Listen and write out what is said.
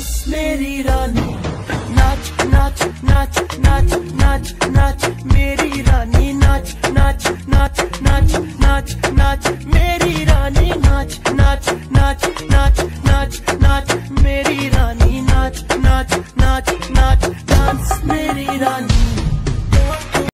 dance मेरी रानी नाच नाच नाच नाच नाच नाच मेरी रानी नाच नाच नाच नाच नाच नाच मेरी रानी नाच नाच नाच नाच नाच नाच मेरी रानी नाच नाच नाच नाच डांस मेरी रानी